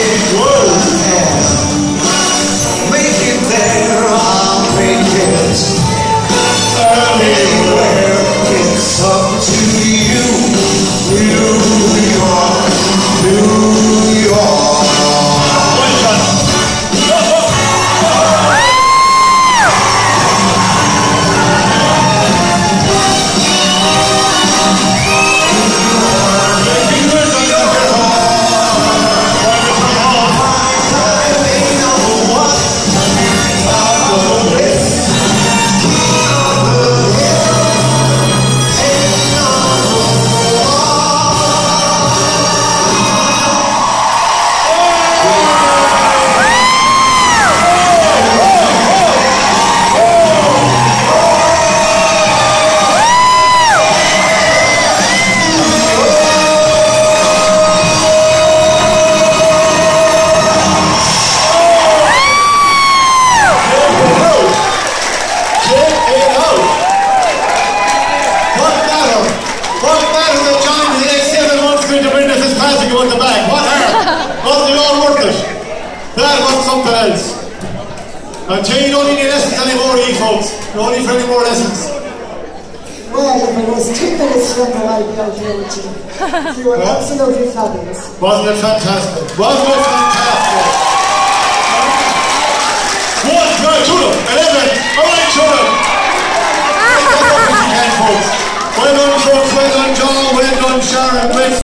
Make us his passing on the back? What hurt? Wasn't it all worth it? That was something else. And Jay, you don't need any lessons anymore, you folks. No need for any more lessons. Well, if it was two minutes from the light out here you. You were absolutely fabulous. Wasn't it fantastic? Wasn't it fantastic?